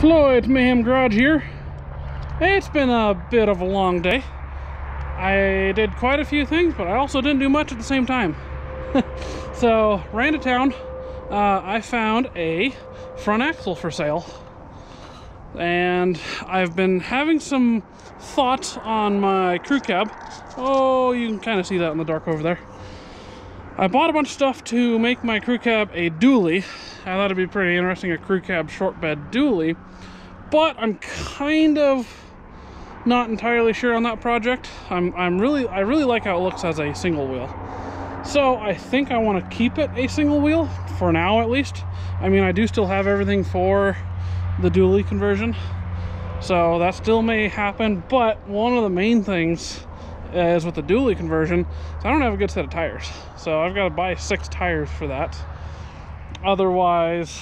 Floyd Mayhem Garage here. It's been a bit of a long day. I did quite a few things, but I also didn't do much at the same time. so, ran to town. Uh, I found a front axle for sale. And I've been having some thoughts on my crew cab. Oh, you can kind of see that in the dark over there. I bought a bunch of stuff to make my crew cab a dually. I thought it'd be pretty interesting, a crew cab short bed dually. But I'm kind of not entirely sure on that project. I'm, I'm really, I really like how it looks as a single wheel. So I think I want to keep it a single wheel, for now at least. I mean, I do still have everything for the dually conversion. So that still may happen, but one of the main things is with the dually conversion, so I don't have a good set of tires. So I've got to buy six tires for that. Otherwise,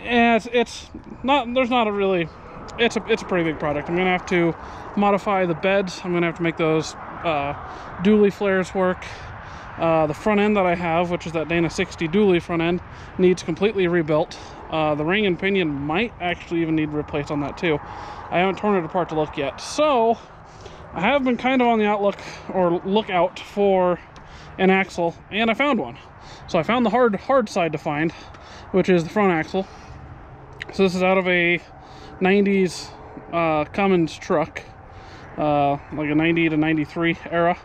it's, it's not, there's not a really, it's a, it's a pretty big project. I'm gonna have to modify the beds. I'm gonna have to make those uh, dually flares work. Uh, the front end that I have, which is that Dana 60 dually front end, needs completely rebuilt. Uh, the ring and pinion might actually even need replaced on that too. I haven't torn it apart to look yet. So, I have been kind of on the outlook or lookout for an axle, and I found one. So I found the hard hard side to find, which is the front axle. So this is out of a 90s uh, Cummins truck, uh, like a 90 to 93 era.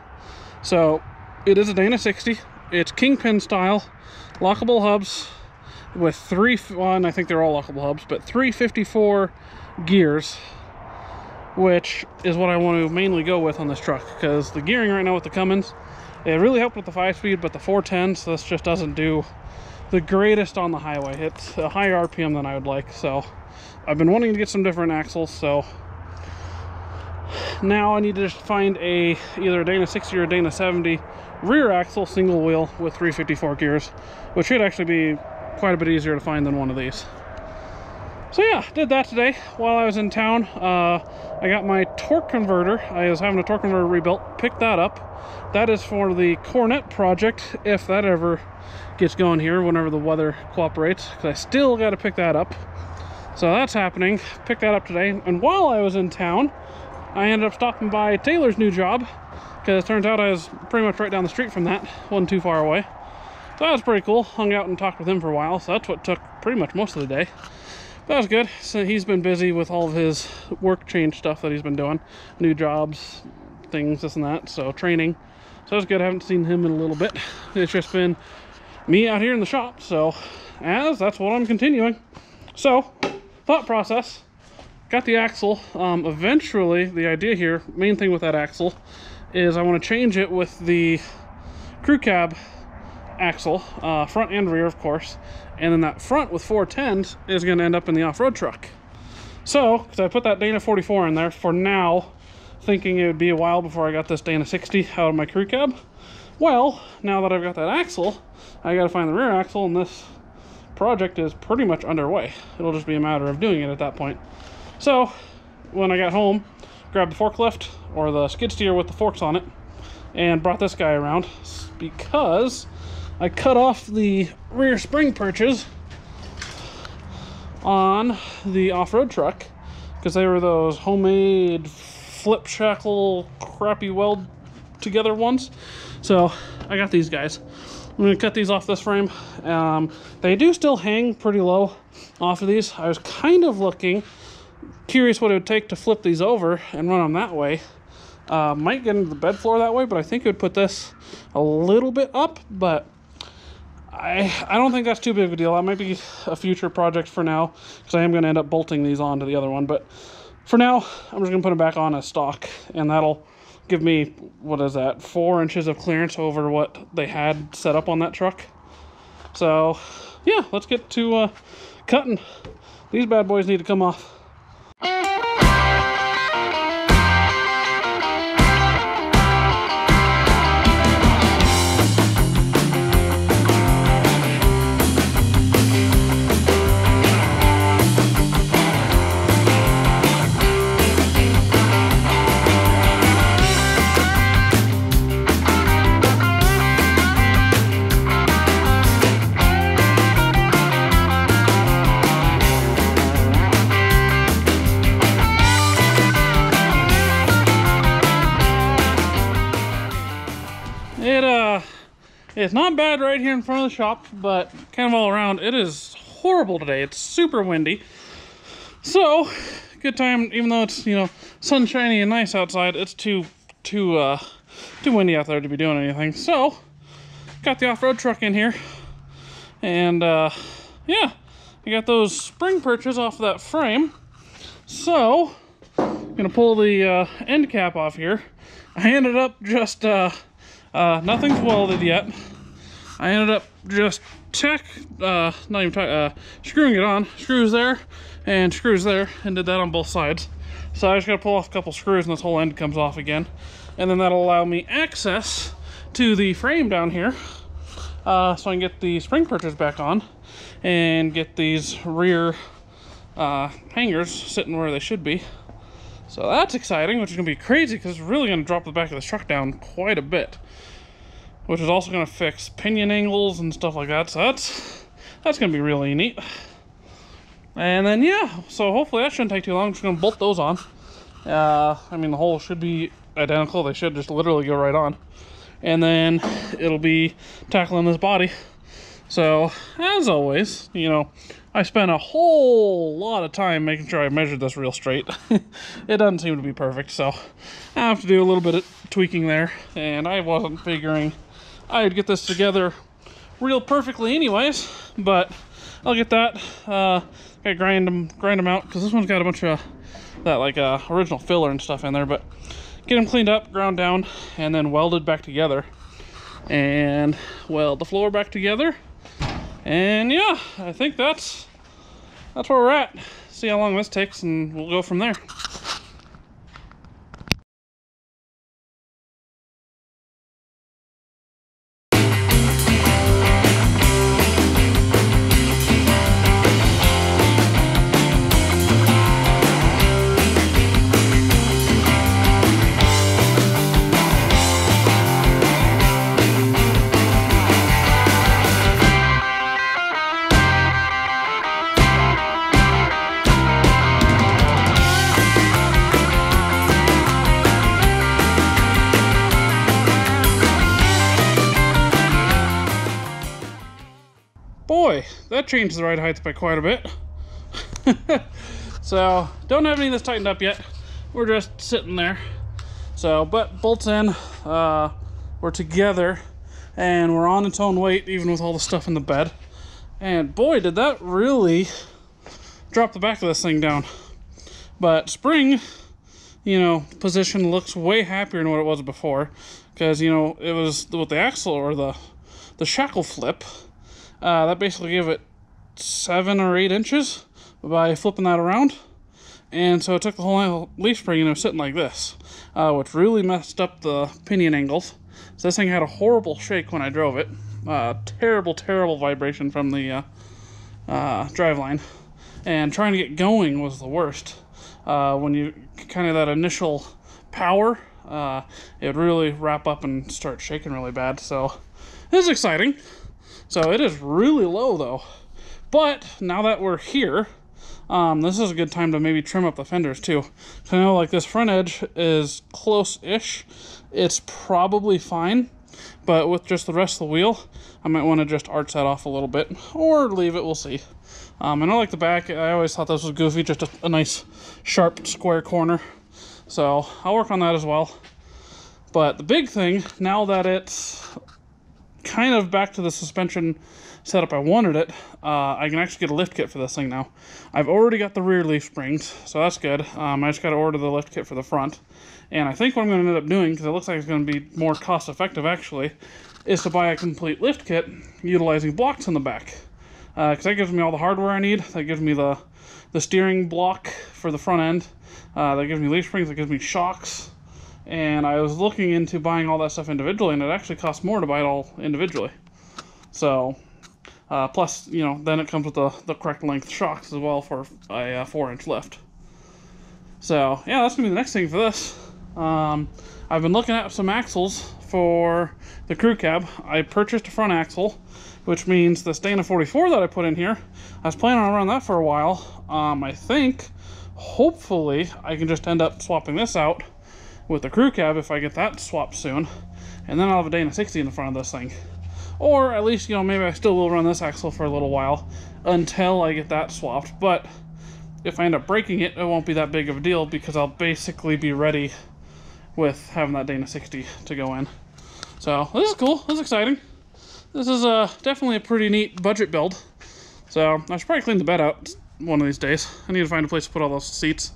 So it is a Dana 60. It's kingpin style, lockable hubs with three, one, I think they're all lockable hubs, but 354 gears which is what I want to mainly go with on this truck because the gearing right now with the Cummins, it really helped with the 5-speed, but the 410, so this just doesn't do the greatest on the highway. It's a higher RPM than I would like, so I've been wanting to get some different axles, so now I need to just find a either a Dana 60 or a Dana 70 rear axle single wheel with 354 gears, which should actually be quite a bit easier to find than one of these. So yeah, did that today while I was in town. Uh, I got my torque converter. I was having a torque converter rebuilt. Picked that up. That is for the Coronet project, if that ever gets going here, whenever the weather cooperates. Because I still got to pick that up. So that's happening. Picked that up today. And while I was in town, I ended up stopping by Taylor's new job. Because it turns out I was pretty much right down the street from that. Wasn't too far away. So that was pretty cool. Hung out and talked with him for a while. So that's what took pretty much most of the day that was good. So he's been busy with all of his work change stuff that he's been doing, new jobs, things, this and that. So training. So it's good. I haven't seen him in a little bit. It's just been me out here in the shop. So as that's what I'm continuing. So thought process. Got the axle. Um, eventually, the idea here, main thing with that axle, is I want to change it with the crew cab axle, uh, front and rear, of course. And then that front with 410s is going to end up in the off-road truck. So, because I put that Dana 44 in there for now, thinking it would be a while before I got this Dana 60 out of my crew cab. Well, now that I've got that axle, I got to find the rear axle, and this project is pretty much underway. It'll just be a matter of doing it at that point. So, when I got home, grabbed the forklift, or the skid steer with the forks on it, and brought this guy around because I cut off the rear spring perches on the off-road truck because they were those homemade flip shackle crappy weld together ones. So I got these guys. I'm gonna cut these off this frame. Um, they do still hang pretty low off of these. I was kind of looking, curious what it would take to flip these over and run them that way. Uh, might get into the bed floor that way, but I think it would put this a little bit up, but I, I don't think that's too big of a deal. That might be a future project for now because I am going to end up bolting these onto the other one. But for now, I'm just going to put them back on as stock and that'll give me, what is that, four inches of clearance over what they had set up on that truck. So yeah, let's get to uh, cutting. These bad boys need to come off. It's not bad right here in front of the shop, but kind of all around, it is horrible today. It's super windy. So, good time, even though it's, you know, sunshiny and nice outside, it's too, too, uh, too windy out there to be doing anything. So, got the off-road truck in here. And, uh, yeah, I got those spring perches off of that frame. So, I'm gonna pull the uh, end cap off here. I ended up just, uh, uh, nothing's welded yet. I ended up just check, uh, not even uh, screwing it on. Screws there and screws there and did that on both sides. So I just gotta pull off a couple screws and this whole end comes off again. And then that'll allow me access to the frame down here. Uh, so I can get the spring perches back on and get these rear uh, hangers sitting where they should be. So that's exciting, which is going to be crazy because it's really going to drop the back of the truck down quite a bit. Which is also going to fix pinion angles and stuff like that. So that's that's going to be really neat. And then, yeah, so hopefully that shouldn't take too long. I'm just going to bolt those on. Uh, I mean, the hole should be identical. They should just literally go right on. And then it'll be tackling this body. So, as always, you know, I spent a whole lot of time making sure I measured this real straight. it doesn't seem to be perfect, so I have to do a little bit of tweaking there. And I wasn't figuring I'd get this together real perfectly anyways, but I'll get that. Uh, I grind them, grind them out, because this one's got a bunch of that like uh, original filler and stuff in there, but get them cleaned up, ground down, and then welded back together. And weld the floor back together and yeah, I think that's that's where we're at. See how long this takes and we'll go from there. Boy, that changed the ride heights by quite a bit. so, don't have any of this tightened up yet. We're just sitting there. So, but bolts in, uh, we're together, and we're on its own weight, even with all the stuff in the bed. And boy, did that really drop the back of this thing down. But spring, you know, position looks way happier than what it was before. Because, you know, it was with the axle or the, the shackle flip, uh, that basically gave it seven or eight inches by flipping that around. And so it took the whole leaf spring and it was sitting like this, uh, which really messed up the pinion angles. So this thing had a horrible shake when I drove it. Uh, terrible, terrible vibration from the uh, uh, driveline. And trying to get going was the worst. Uh, when you kind of that initial power, uh, it would really wrap up and start shaking really bad. So this is exciting. So it is really low though. But now that we're here, um, this is a good time to maybe trim up the fenders too. I know like this front edge is close-ish. It's probably fine, but with just the rest of the wheel, I might want to just arch that off a little bit or leave it, we'll see. Um, I know like the back, I always thought this was goofy, just a, a nice sharp square corner. So I'll work on that as well. But the big thing, now that it's kind of back to the suspension setup I wanted it. Uh, I can actually get a lift kit for this thing now. I've already got the rear leaf springs, so that's good. Um, I just got to order the lift kit for the front. And I think what I'm going to end up doing, because it looks like it's going to be more cost effective actually, is to buy a complete lift kit utilizing blocks in the back. Because uh, that gives me all the hardware I need. That gives me the, the steering block for the front end. Uh, that gives me leaf springs. That gives me shocks and I was looking into buying all that stuff individually, and it actually costs more to buy it all individually. So, uh, plus, you know, then it comes with the, the correct length shocks as well for a uh, 4 inch lift. So, yeah, that's going to be the next thing for this. Um, I've been looking at some axles for the crew cab. I purchased a front axle, which means the Dana 44 that I put in here, I was planning on running that for a while. Um, I think, hopefully, I can just end up swapping this out with the crew cab if I get that swapped soon. And then I'll have a Dana 60 in the front of this thing. Or at least, you know, maybe I still will run this axle for a little while until I get that swapped. But if I end up breaking it, it won't be that big of a deal because I'll basically be ready with having that Dana 60 to go in. So this is cool. This is exciting. This is uh, definitely a pretty neat budget build. So I should probably clean the bed out one of these days. I need to find a place to put all those seats.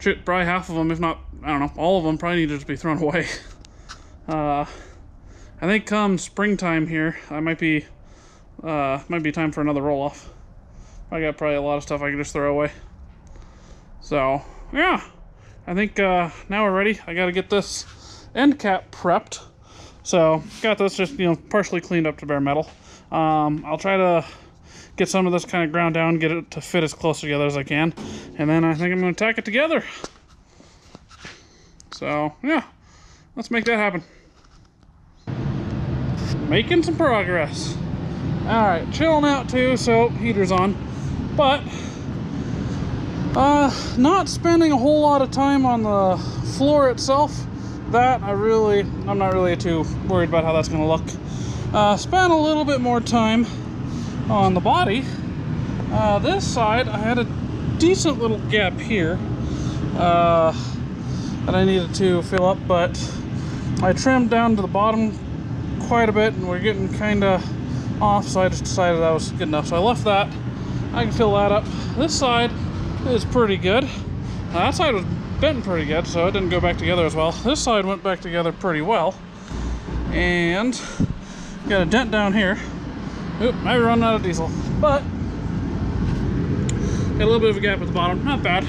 Shoot, probably half of them, if not, I don't know, all of them probably need to just be thrown away. Uh, I think come springtime here, I might be, uh, might be time for another roll-off. I got probably a lot of stuff I can just throw away. So, yeah. I think uh, now we're ready. I got to get this end cap prepped. So, got this just, you know, partially cleaned up to bare metal. Um, I'll try to get some of this kind of ground down, get it to fit as close together as I can. And then I think I'm going to tack it together. So, yeah. Let's make that happen. Making some progress. Alright, chilling out too, so heater's on. But, uh, not spending a whole lot of time on the floor itself. That, I really, I'm not really too worried about how that's going to look. Uh, spent a little bit more time on the body. Uh, this side, I had a decent little gap here uh, that I needed to fill up, but I trimmed down to the bottom quite a bit and we're getting kind of off, so I just decided that was good enough. So I left that. I can fill that up. This side is pretty good. that side was bent pretty good, so it didn't go back together as well. This side went back together pretty well. And got a dent down here. Oop, I run out of diesel. But, a little bit of a gap at the bottom. Not bad.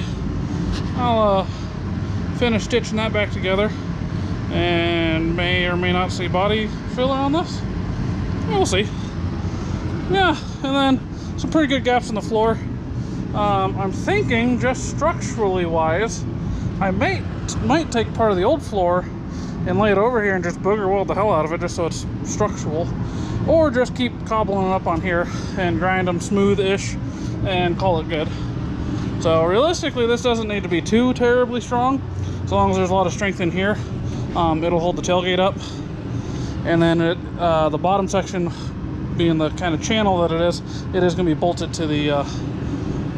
I'll uh, finish stitching that back together. And may or may not see body filler on this. We'll see. Yeah, and then some pretty good gaps in the floor. Um, I'm thinking, just structurally wise, I might might take part of the old floor and lay it over here and just booger weld the hell out of it just so it's structural or just keep cobbling up on here and grind them smooth-ish and call it good. So realistically, this doesn't need to be too terribly strong. As long as there's a lot of strength in here, um, it'll hold the tailgate up. And then it, uh, the bottom section, being the kind of channel that it is, it is going to be bolted to the uh,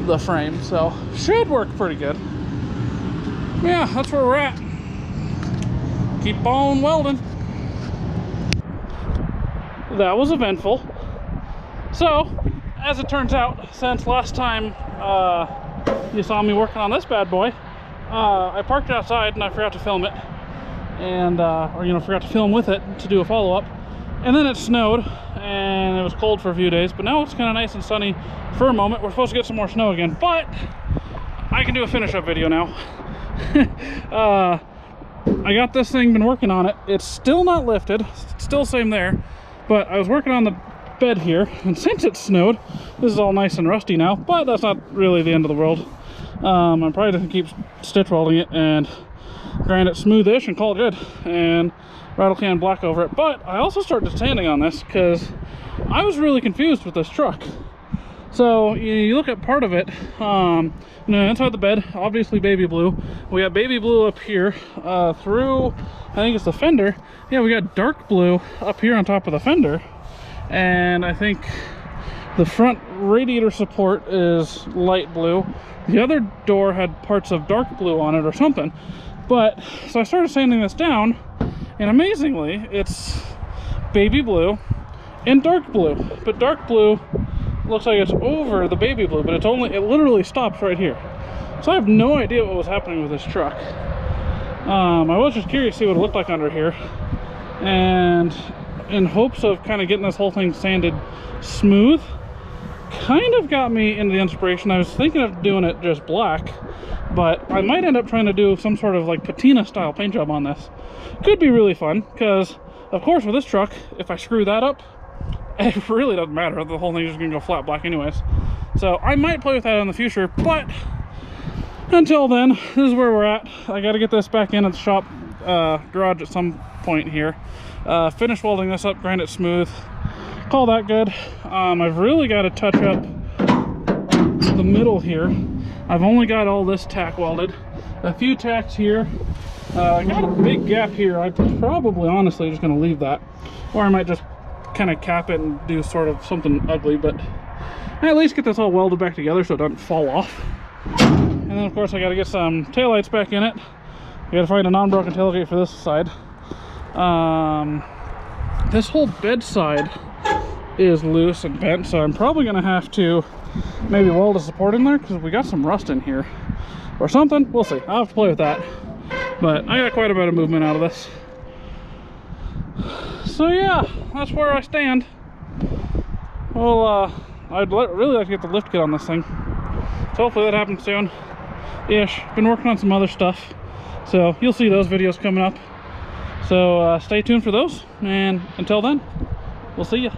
the frame. So should work pretty good. Yeah, that's where we're at. Keep on welding that was eventful. So, as it turns out, since last time uh, you saw me working on this bad boy, uh, I parked it outside and I forgot to film it. And, uh, or, you know, forgot to film with it to do a follow-up. And then it snowed and it was cold for a few days, but now it's kind of nice and sunny for a moment. We're supposed to get some more snow again, but I can do a finish-up video now. uh, I got this thing, been working on it. It's still not lifted, still same there. But I was working on the bed here, and since it snowed, this is all nice and rusty now, but that's not really the end of the world. Um, I'm probably just gonna keep stitch welding it and grind it smoothish and call it good, and rattle can black over it. But I also started sanding on this because I was really confused with this truck. So you look at part of it, um, inside the bed, obviously baby blue. We got baby blue up here uh, through, I think it's the fender. Yeah, we got dark blue up here on top of the fender. And I think the front radiator support is light blue. The other door had parts of dark blue on it or something. But, so I started sanding this down, and amazingly, it's baby blue and dark blue. But dark blue looks like it's over the baby blue, but it's only, it literally stops right here. So I have no idea what was happening with this truck. Um, I was just curious to see what it looked like under here. And in hopes of kind of getting this whole thing sanded smooth, kind of got me into the inspiration. I was thinking of doing it just black, but I might end up trying to do some sort of like patina style paint job on this. Could be really fun, because of course with this truck, if I screw that up, it really doesn't matter. The whole thing is gonna go flat black anyways. So I might play with that in the future, but until then, this is where we're at. I gotta get this back in at the shop uh, garage at some point here. Uh, finish welding this up, grind it smooth, call that good. Um, I've really got to touch up the middle here. I've only got all this tack welded. A few tacks here. Uh, I got a big gap here. I'm probably honestly just gonna leave that. Or I might just kind of cap it and do sort of something ugly, but I at least get this all welded back together so it doesn't fall off. And then of course I gotta get some taillights back in it. I gotta find a non-broken tailgate for this side. Um, this whole bed side is loose and bent, so I'm probably gonna have to maybe weld a support in there because we got some rust in here or something. We'll see. I'll have to play with that. But I got quite a bit of movement out of this. So yeah, that's where I stand. Well, uh, I'd really like to get the lift kit on this thing. So hopefully that happens soon. Ish. Been working on some other stuff. So you'll see those videos coming up. So uh, stay tuned for those. And until then, we'll see you.